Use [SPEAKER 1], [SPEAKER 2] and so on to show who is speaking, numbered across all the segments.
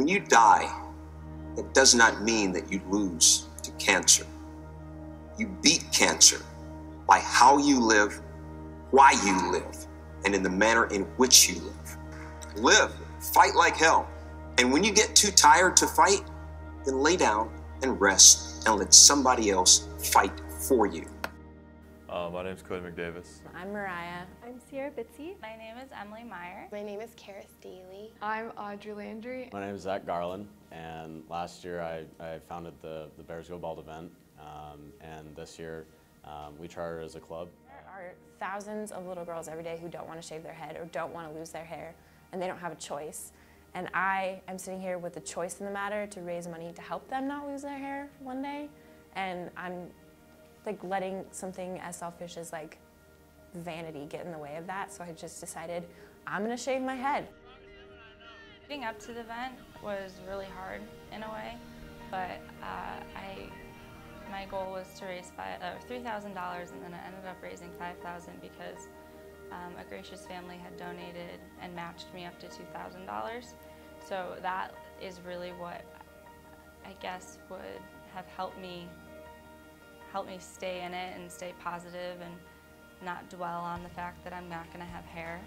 [SPEAKER 1] When you die, it does not mean that you lose to cancer. You beat cancer by how you live, why you live, and in the manner in which you live. Live, fight like hell. And when you get too tired to fight, then lay down and rest and let somebody else fight for you.
[SPEAKER 2] Uh, my name is Cody McDavis.
[SPEAKER 3] I'm Mariah.
[SPEAKER 4] I'm Sierra Bitsy.
[SPEAKER 5] My name is Emily Meyer.
[SPEAKER 6] My name is Karis Daly.
[SPEAKER 7] I'm Audrey Landry.
[SPEAKER 8] My name is Zach Garland, and last year I, I founded the, the Bears Go Bald event, um, and this year um, we chartered as a club.
[SPEAKER 3] There are thousands of little girls every day who don't want to shave their head or don't want to lose their hair, and they don't have a choice. And I am sitting here with a choice in the matter to raise money to help them not lose their hair one day, and I'm like letting something as selfish as like vanity get in the way of that. So I just decided I'm gonna shave my head.
[SPEAKER 5] Getting up to the event was really hard in a way, but uh, I my goal was to raise uh, $3,000 and then I ended up raising 5000 because um, a gracious family had donated and matched me up to $2,000. So that is really what I guess would have helped me help me stay in it and stay positive and not dwell on the fact that I'm not going to have hair.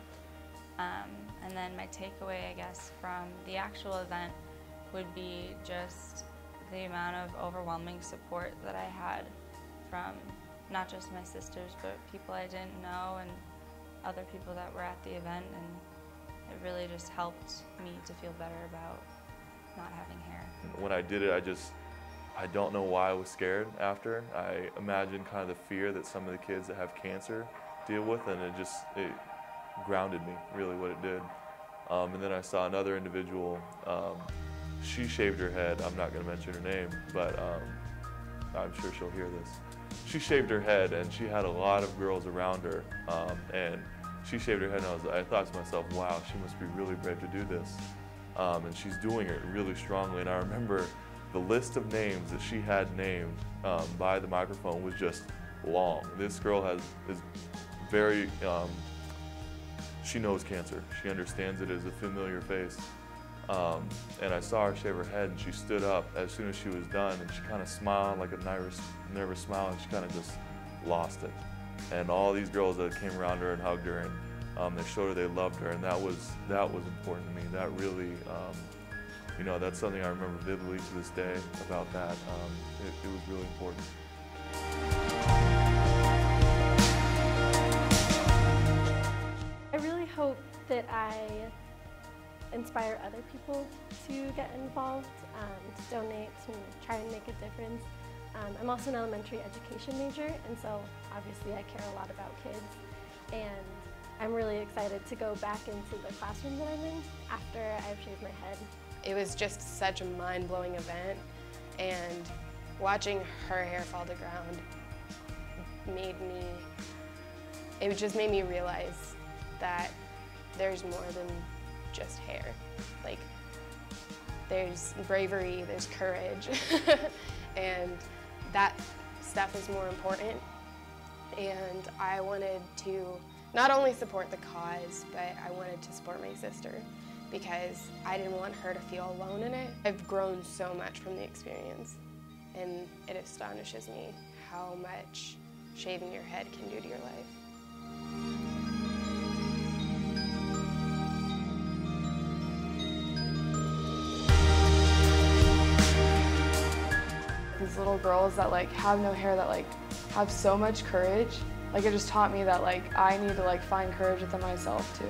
[SPEAKER 5] Um, and then my takeaway, I guess, from the actual event would be just the amount of overwhelming support that I had from not just my sisters, but people I didn't know and other people that were at the event. And it really just helped me to feel better about not having hair.
[SPEAKER 2] When I did it, I just, I don't know why I was scared after. I imagine kind of the fear that some of the kids that have cancer deal with, and it just, it grounded me, really what it did. Um, and then I saw another individual, um, she shaved her head. I'm not going to mention her name, but um, I'm sure she'll hear this. She shaved her head, and she had a lot of girls around her, um, and she shaved her head, and I, was, I thought to myself, wow, she must be really brave to do this. Um, and she's doing it really strongly. And I remember the list of names that she had named um, by the microphone was just long. This girl has is very, um, she knows cancer. She understands it as a familiar face. Um, and I saw her shave her head and she stood up as soon as she was done and she kind of smiled like a nervous, nervous smile and she kind of just lost it. And all these girls that came around her and hugged her and um, they showed her they loved her and that was, that was important to me. That really, um, you know, that's something I remember vividly to this day about that. Um, it, it was really important.
[SPEAKER 4] I really hope that I inspire other people to get involved, um, to donate, to try and make a difference. Um, I'm also an elementary education major, and so obviously I care a lot about kids. And I'm really excited to go back into the classroom that I'm in after I've shaved my head.
[SPEAKER 6] It was just such a mind-blowing event, and watching her hair fall to ground made me, it just made me realize that there's more than just hair. Like, there's bravery, there's courage, and that stuff is more important. And I wanted to not only support the cause, but I wanted to support my sister because I didn't want her to feel alone in it. I've grown so much from the experience, and it astonishes me how much shaving your head can do to your life.
[SPEAKER 7] These little girls that like have no hair that like have so much courage. Like it just taught me that like I need to like find courage within myself too.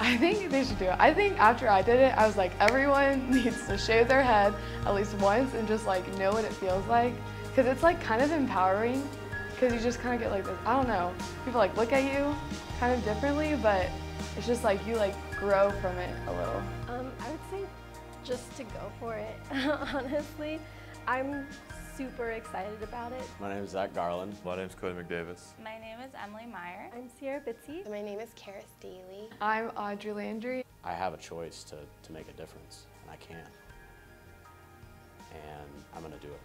[SPEAKER 7] I think they should do it. I think after I did it, I was like, everyone needs to shave their head at least once and just like know what it feels like. Cause it's like kind of empowering because you just kind of get like this, I don't know, people like look at you kind of differently, but it's just like you like grow from it a little.
[SPEAKER 4] Um, I would say just to go for it, honestly. I'm super excited about it.
[SPEAKER 8] My name is Zach Garland.
[SPEAKER 2] My name is Cody McDavis.
[SPEAKER 5] My name is Emily Meyer.
[SPEAKER 4] I'm Sierra Bitsy.
[SPEAKER 6] My name is Karis Daly.
[SPEAKER 7] I'm Audrey Landry.
[SPEAKER 8] I have a choice to, to make a difference, and I can. And I'm going to do it.